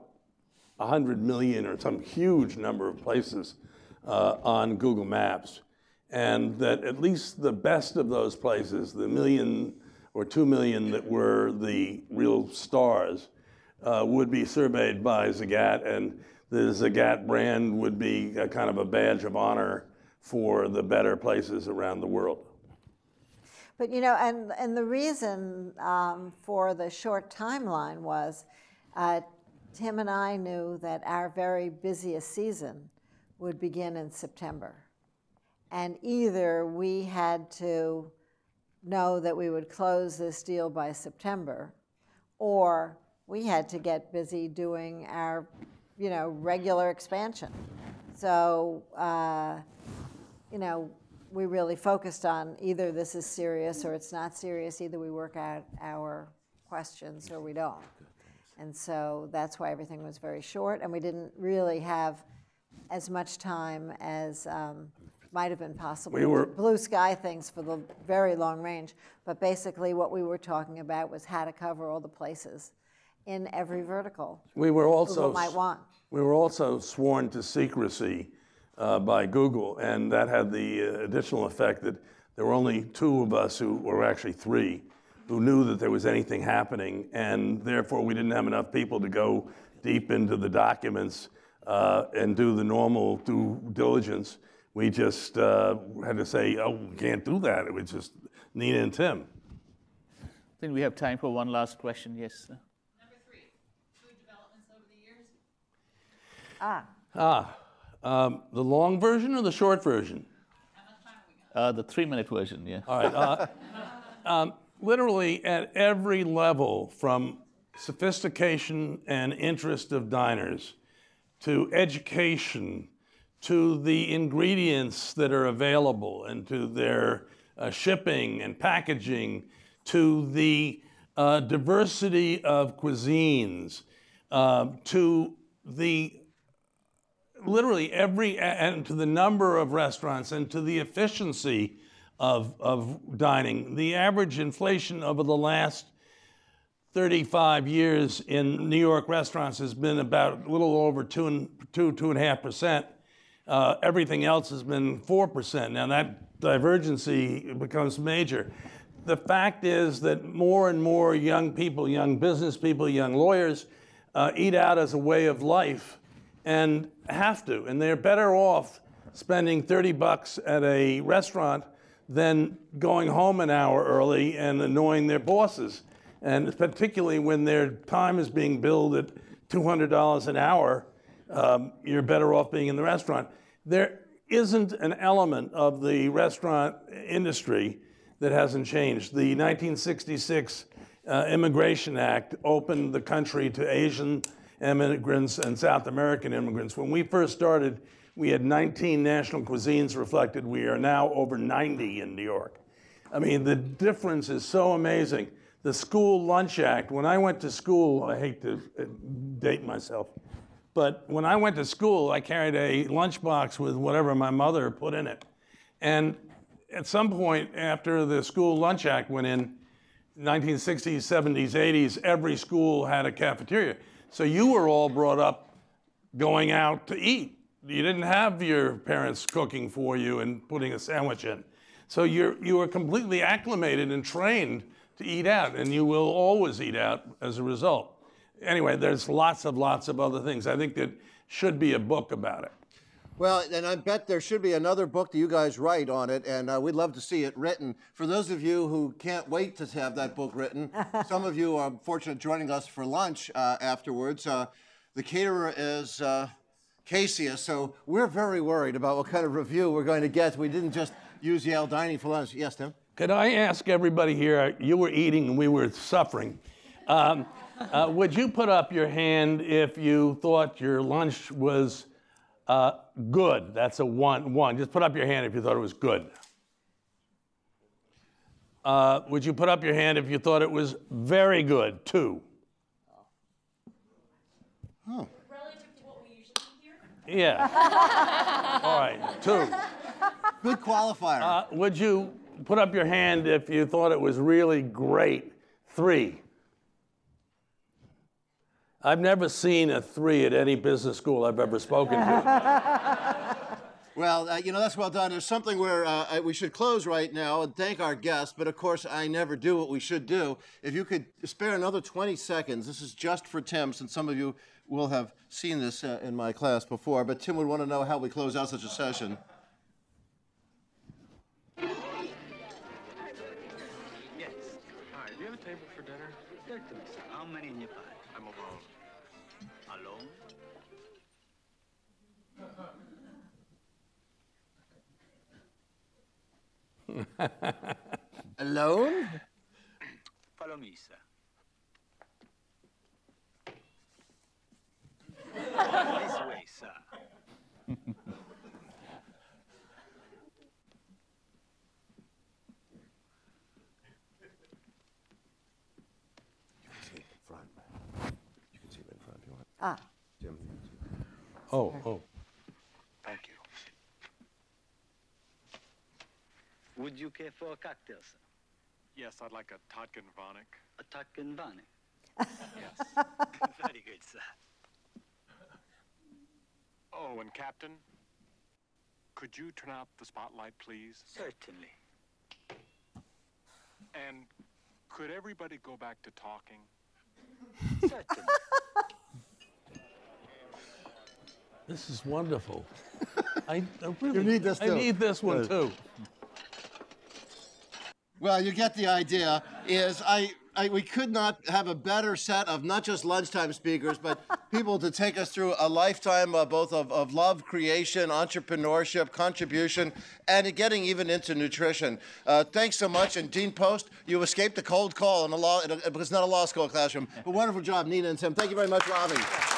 100 million or some huge number of places uh, on Google Maps and that at least the best of those places, the million or two million that were the real stars, uh, would be surveyed by Zagat, and the Zagat brand would be kind of a badge of honor for the better places around the world. But you know, and, and the reason um, for the short timeline was uh, Tim and I knew that our very busiest season would begin in September. And either we had to know that we would close this deal by September, or we had to get busy doing our, you know, regular expansion. So, uh, you know, we really focused on either this is serious or it's not serious. Either we work out our questions or we don't. And so that's why everything was very short, and we didn't really have as much time as um, might have been possible. We were- Blue sky things for the very long range, but basically what we were talking about was how to cover all the places in every vertical. We were also might want. We were also sworn to secrecy uh, by Google, and that had the uh, additional effect that there were only two of us who, or actually three, who knew that there was anything happening, and therefore we didn't have enough people to go deep into the documents uh, and do the normal due diligence we just uh, had to say, oh, we can't do that. It was just Nina and Tim. I think we have time for one last question. Yes. Number three, food developments over the years. Ah. Ah. Um, the long version or the short version? Uh, the three minute version, yeah. All right. Uh, um, literally at every level, from sophistication and interest of diners to education to the ingredients that are available and to their uh, shipping and packaging, to the uh, diversity of cuisines, uh, to the literally every, and to the number of restaurants and to the efficiency of, of dining. The average inflation over the last 35 years in New York restaurants has been about a little over two and two, two and a half percent. Uh, everything else has been four percent. Now that divergency becomes major. The fact is that more and more young people, young business people, young lawyers, uh, eat out as a way of life and have to, and they're better off spending 30 bucks at a restaurant than going home an hour early and annoying their bosses. And particularly when their time is being billed at $200 an hour, um, you're better off being in the restaurant. There isn't an element of the restaurant industry that hasn't changed. The 1966 uh, Immigration Act opened the country to Asian immigrants and South American immigrants. When we first started, we had 19 national cuisines reflected. We are now over 90 in New York. I mean, the difference is so amazing. The School Lunch Act, when I went to school, I hate to uh, date myself, but when I went to school, I carried a lunchbox with whatever my mother put in it. And at some point after the School Lunch Act went in, 1960s, 70s, 80s, every school had a cafeteria. So you were all brought up going out to eat. You didn't have your parents cooking for you and putting a sandwich in. So you're, you were completely acclimated and trained to eat out, and you will always eat out as a result. Anyway, there's lots of lots of other things. I think that should be a book about it. Well, and I bet there should be another book that you guys write on it, and uh, we'd love to see it written. For those of you who can't wait to have that book written, [laughs] some of you are fortunate joining us for lunch uh, afterwards. Uh, the caterer is uh, Casey, so we're very worried about what kind of review we're going to get. We didn't just use Yale Dining for lunch. Yes, Tim? Could I ask everybody here, you were eating and we were suffering. Um, uh, would you put up your hand if you thought your lunch was uh, good. That's a one. One. Just put up your hand if you thought it was good. Uh, would you put up your hand if you thought it was very good? Two. Oh. Relative to what we usually hear? Yeah. [laughs] All right. Two. Good qualifier. Uh, would you put up your hand if you thought it was really great? Three. I've never seen a three at any business school I've ever spoken to. [laughs] Well, uh, you know, that's well done. There's something where uh, we should close right now and thank our guests, but of course, I never do what we should do. If you could spare another 20 seconds, this is just for Tim, since some of you will have seen this uh, in my class before, but Tim would want to know how we close out such a session. Yes. Hi, do you have a table for dinner? How many in your party? I'm alone. Alone? Follow me, sir. this way, sir. front. You can see him in front if you want. Ah. Jim. Oh, oh. Thank you. Would you care for a cocktail, sir? Yes, I'd like a Totkin Vonic. A Totkin Vonic? yes. [laughs] Very good, sir. Oh, and Captain, could you turn out the spotlight, please? Certainly. And could everybody go back to talking? Certainly. This is wonderful. [laughs] I, I really You need this I too. need this one Good. too. Well, you get the idea. Is I, I we could not have a better set of not just lunchtime speakers, but [laughs] people to take us through a lifetime uh, both of, of love, creation, entrepreneurship, contribution, and getting even into nutrition. Uh, thanks so much, and Dean Post, you escaped the cold call in a law. It was not a law school classroom. But [laughs] wonderful job, Nina and Tim. Thank you very much, Robbie.